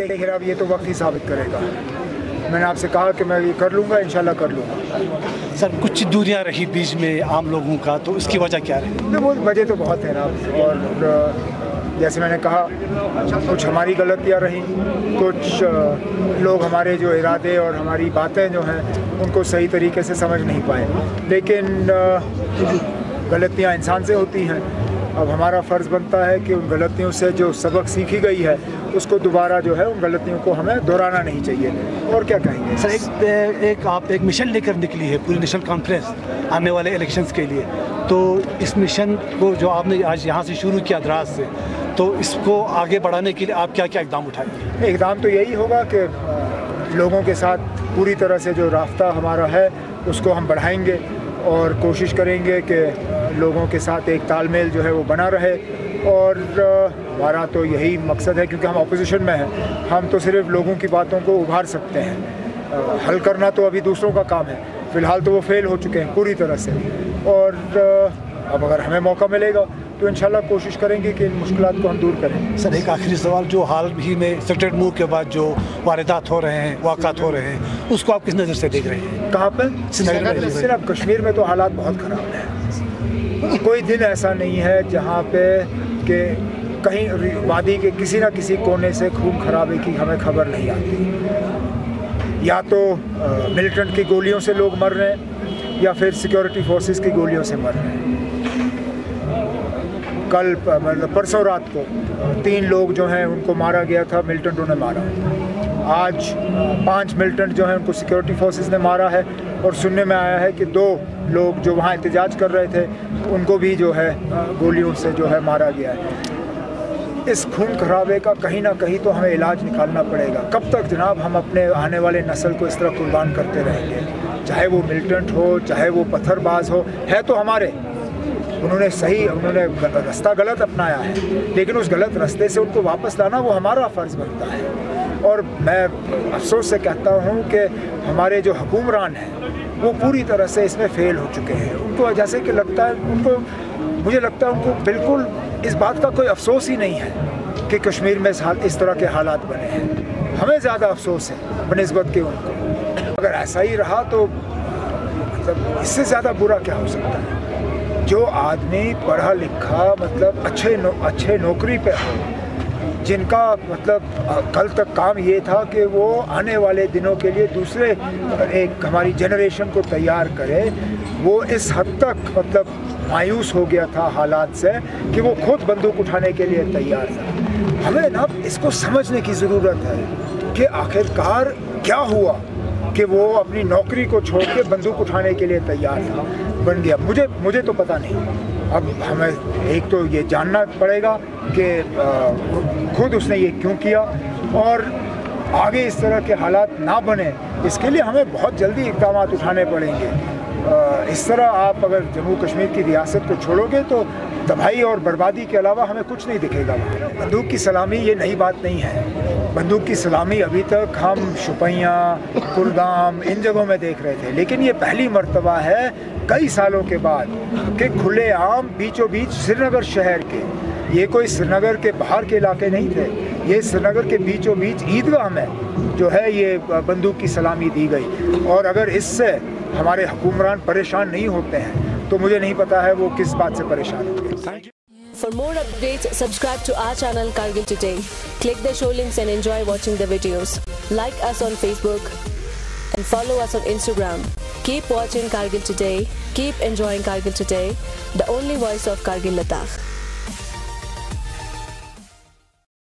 रहा अब ये तो वक्त ही साबित करेगा। मैंने आपसे कहा कि मैं ये कर लूँगा इंशाल्लाह कर लूँगा। सर कुछ दूरियाँ रही बीच में आम लोगों का तो इसकी वजह क्या रही? वो वजह तो बहुत है ना। और जैसे मैंने कहा कुछ हमारी गलतियाँ रहीं कुछ लोग हमारे जो इरादे और हमारी बातें जो हैं उनको सही तरीके से समझ नहीं पाए। लेकिन गलतियाँ इंसान से होती हैं। अब हमारा फ़र्ज़ बनता है कि उन गलतियों से जो सबक सीखी गई है उसको दोबारा जो है उन गलतियों को हमें दोहराना नहीं चाहिए। और क्या कहेंगे? सर एक एक आप एक मिशन लेकर निकली है पूरी नेशनल कॉन्फ्रेंस आने वाले इलेक्शंस के लिए। तो इस मिशन को जो आपने आज यहाँ से शुरू किया द्रास से तो इसको आगे बढ़ाने के लिए आप क्या क्या इकदाम उठाएँगे? इकदाम तो यही होगा कि लोगों के साथ पूरी तरह से जो रास्ता हमारा है उसको हम बढ़ाएँगे और कोशिश करेंगे कि लोगों के साथ एक तालमेल जो है वो बना रहे। और हमारा तो यही मकसद है क्योंकि हम अपोजिशन में हैं हम तो सिर्फ़ लोगों की बातों को उभार सकते हैं। हल करना तो अभी दूसरों का काम है फ़िलहाल तो वो फेल हो चुके हैं पूरी तरह से। और अब अगर हमें मौका मिलेगा तो इंशाल्लाह कोशिश करेंगे कि इन मुश्किलात को हम दूर करें। सर एक आखिरी सवाल जो हाल ही में सेक्रेट मूव के बाद जो वारदात हो रहे हैं वाक़ात हो रहे हैं उसको आप किस नज़र से देख रहे हैं? कहाँ पर सिर्फ़ कश्मीर में तो हालात बहुत ख़राब हैं। कोई दिन ऐसा नहीं है जहाँ पे कि कहीं वादी के किसी ना किसी कोने से खून खराबे की हमें खबर नहीं आती। या तो मिलिटेंट की गोलियों से लोग मर रहे हैं, या फिर सिक्योरिटी फोर्सेस की गोलियों से मर रहे हैं। कल मतलब परसों रात को तीन लोग जो हैं उनको मारा गया था मिलिटेंटों ने मारा। आज पाँच मिलिटेंट जो हैं उनको सिक्योरिटी फोर्सेस ने मारा है। और सुनने में आया है कि दो लोग जो वहाँ एहतजाज कर रहे थे, उनको भी जो है गोलियों से जो है मारा गया है। इस खून खराबे का कहीं ना कहीं तो हमें इलाज निकालना पड़ेगा। कब तक जनाब हम अपने आने वाले नस्ल को इस तरह कुर्बान करते रहेंगे? चाहे वो मिलिटेंट हो, चाहे वो पत्थरबाज हो, है तो हमारे। उन्होंने सही, उन्होंने रास्ता गलत अपनाया है, लेकिन उस गलत रास्ते से उनको वापस लाना वो हमारा फ़र्ज़ बनता है। और मैं अफसोस से कहता हूँ कि हमारे जो हुक्मरान हैं वो पूरी तरह से इसमें फ़ेल हो चुके हैं। उनको जैसे कि लगता है उनको मुझे लगता है उनको बिल्कुल इस बात का कोई अफसोस ही नहीं है कि कश्मीर में इस हाल इस तरह के हालात बने हैं। हमें ज़्यादा अफसोस है बनस्बत के उनको। अगर ऐसा ही रहा तो मतलब इससे ज़्यादा बुरा क्या हो सकता है? जो आदमी पढ़ा लिखा मतलब अच्छे नो, अच्छे नौकरी पे हो जिनका मतलब कल तक काम ये था कि वो आने वाले दिनों के लिए दूसरे, एक हमारी जनरेशन को तैयार करे। वो इस हद तक मतलब मायूस हो गया था हालात से कि वो खुद बंदूक उठाने के लिए तैयार था। हमें ना इसको समझने की ज़रूरत है कि आखिरकार क्या हुआ कि वो अपनी नौकरी को छोड़ के बंदूक उठाने के लिए तैयार था, बन गया। मुझे मुझे तो पता नहीं। अब हमें एक तो ये जानना पड़ेगा कि खुद उसने ये क्यों किया और आगे इस तरह के हालात ना बने, इसके लिए हमें बहुत जल्दी इकदाम उठाने पड़ेंगे। इस तरह आप अगर जम्मू कश्मीर की रियासत को छोड़ोगे तो तबाही और बर्बादी के अलावा हमें कुछ नहीं दिखेगा बंदूक की सलामी ये नई बात नहीं है। बंदूक की सलामी अभी तक हम शुपैयाँ कुलगाम, इन जगहों में देख रहे थे। लेकिन ये पहली मरतबा है कई सालों के बाद कि खुलेआम बीचों बीच श्रीनगर शहर के, ये कोई श्रीनगर के बाहर के इलाके नहीं थे। ये श्रीनगर के बीचों बीच ईदगाह में जो है ये बंदूक की सलामी दी गई। और अगर इससे हमारे हुक्मरान परेशान नहीं होते हैं तो मुझे नहीं पता है वो किस बात से परेशान होंगे For more updates, subscribe to our channel Kargil Today. Click the show links and enjoy watching the videos. Like us on Facebook and follow us on Instagram. Keep watching Kargil Today. Keep enjoying Kargil Today, the only voice of Kargil Ladakh.